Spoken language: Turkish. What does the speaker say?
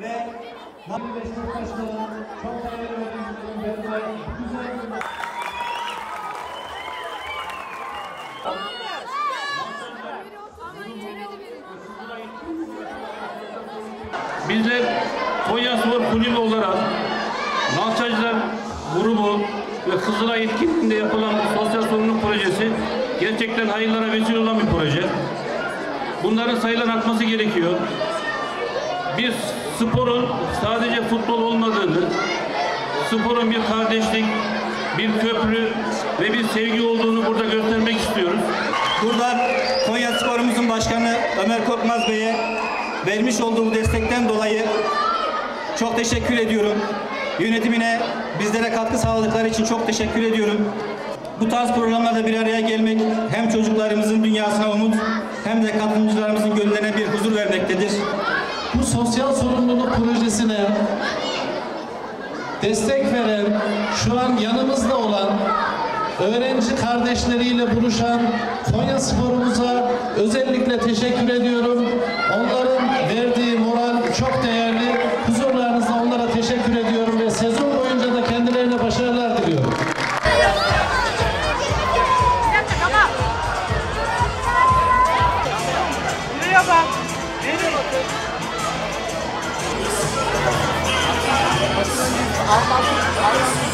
ve Nabi Beşiktaş'ta çok değerli öğrencilerim ve güzel Bizler Konya Spor Kulübü olarak Nalçacılar grubu ve Kızılay etkinliğinde yapılan sosyal sorumluluk projesi gerçekten hayırlara vesile olan bir proje. Bunların sayılan artması gerekiyor. Bir sporun sadece futbol olmadığını, sporun bir kardeşlik, bir köprü ve bir sevgi olduğunu burada göstermek istiyoruz. Buradan Konya Spor'umuzun başkanı Ömer Korkmaz Bey'e vermiş olduğu bu destekten dolayı çok teşekkür ediyorum. Yönetimine bizlere katkı sağladıkları için çok teşekkür ediyorum. Bu tarz programlarda bir araya gelmek hem çocuklarımızın dünyasına umut hem de katılımcılarımızın gönüllerine bir huzur vermektedir. Bu sosyal sorumluluk projesine destek veren, şu an yanımızda olan öğrenci kardeşleriyle buluşan Konya Spor'umuza özellikle teşekkür ediyorum. Onların verdiği moral çok değerli. Huzurlarınızda onlara teşekkür ediyorum ve sezon boyunca da kendilerine başarılar diliyorum. Nereye I, I, I,